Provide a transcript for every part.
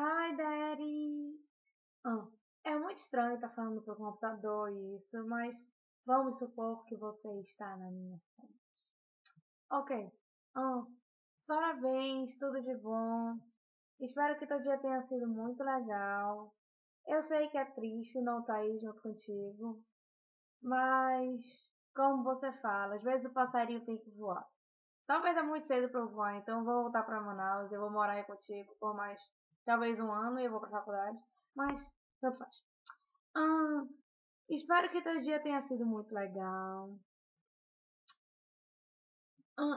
Hi, Daddy! Ah, é muito estranho estar falando pelo computador isso, mas vamos supor que você está na minha frente. Ok. Ah, parabéns, tudo de bom. Espero que teu dia tenha sido muito legal. Eu sei que é triste não estar aí junto contigo, mas como você fala, às vezes o passarinho tem que voar. Talvez é muito cedo para voar, então vou voltar para Manaus, eu vou morar aí contigo por mais talvez um ano e eu vou para faculdade, mas tanto faz. Espero que teu dia tenha sido muito legal.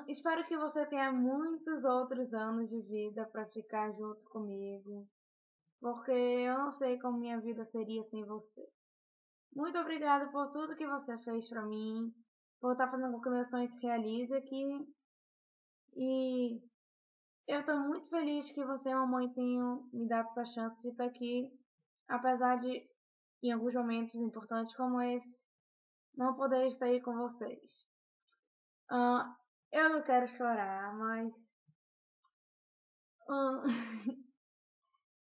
Espero que você tenha muitos outros anos de vida para ficar junto comigo, porque eu não sei como minha vida seria sem você. Muito obrigada por tudo que você fez para mim, por estar fazendo com que meus sonhos se realizem aqui. E eu estou muito feliz que você a mamãe tenham me dado essa chance de estar aqui, apesar de, em alguns momentos importantes como esse, não poder estar aí com vocês. Uh, eu não quero chorar, mas. Uh,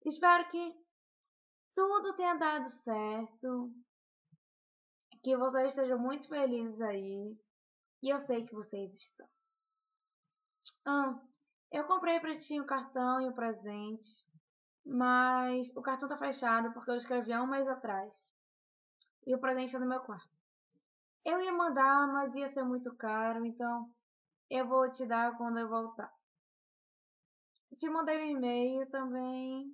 espero que tudo tenha dado certo. Que vocês estejam muito felizes aí. E eu sei que vocês estão. Ah, eu comprei pra ti o cartão e o presente, mas o cartão tá fechado porque eu escrevi há um mês atrás. E o presente tá no meu quarto. Eu ia mandar, mas ia ser muito caro, então eu vou te dar quando eu voltar. Te mandei um e-mail também.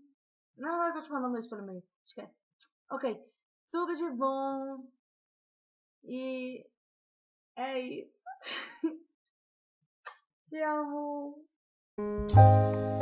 Na verdade, eu tô te mandando isso pelo e-mail. Esquece. Ok. Tudo de bom. E é isso. Te amo. you